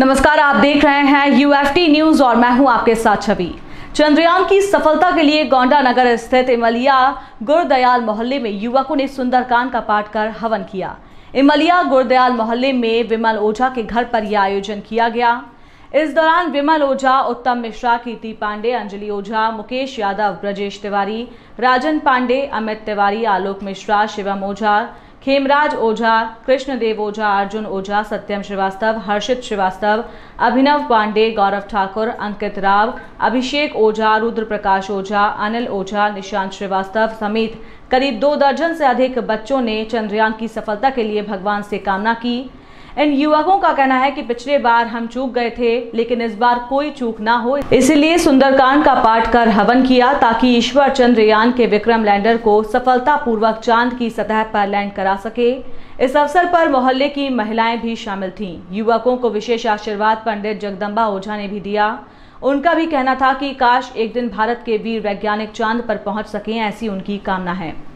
नमस्कार, आप देख रहे हैं यूएफटी न्यूज़ और मैं हूँ आपके साथ छवि। चंद्रयान की सफलता के लिए गोंडा नगर स्थित इमलिया गुरदयाल मोहल्ले में युवकों ने सुंदरकांड का पाठ कर हवन किया। इमलिया गुरदयाल मोहल्ले में विमल ओझा के घर पर यह आयोजन किया गया। इस दौरान विमल ओझा, उत्तम मिश्रा, कीर्ति पांडे, अंजलि ओझा, मुकेश यादव, ब्रजेश तिवारी, राजन पांडे, अमित तिवारी, आलोक मिश्रा, शिवम ओझा खेमराज ओझा, कृष्णदेव ओझा, अर्जुन ओझा, सत्यम श्रीवास्तव, हर्षित श्रीवास्तव, अभिनव पांडे, गौरव ठाकुर, अंकित राव, अभिषेक ओझा रुद्र प्रकाश ओझा, अनिल ओझा, निशांत श्रीवास्तव समेत करीब दो दर्जन से अधिक बच्चों ने चंद्रयान की सफलता के लिए भगवान से कामना की। इन युवकों का कहना है कि पिछले बार हम चूक गए थे, लेकिन इस बार कोई चूक ना हो। इसलिए सुंदरकांड का पाठ कर हवन किया, ताकि ईश्वर चंद्रयान के विक्रम लैंडर को सफलतापूर्वक चाँद की सतह पर लैंड करा सके। इस अवसर पर मोहल्ले की महिलाएँ भी शामिल थीं। युवकों को विशेष आशीर्वाद पंडित जगदम्बा ओझा ने भी दिया। उनका भी कहना था कि काश एक दिन भारत के वीर वैज्ञानिक चाँद पर पहुँच सकें, ऐसी उनकी कामना है।